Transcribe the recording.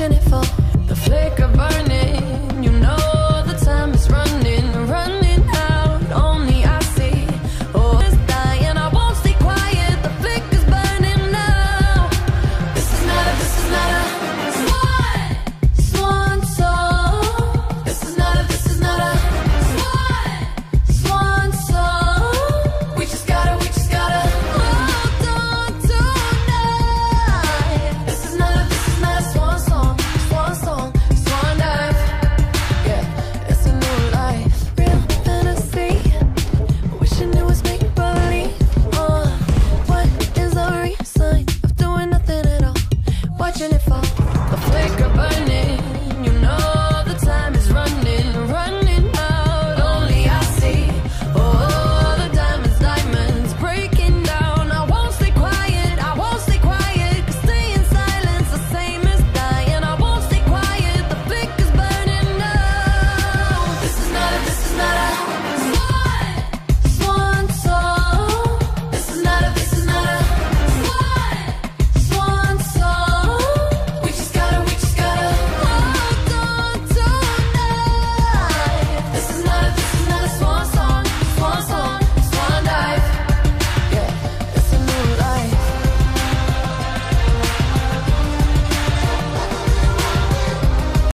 watching it fall. The flicker burning, you know. till. The flicker burning.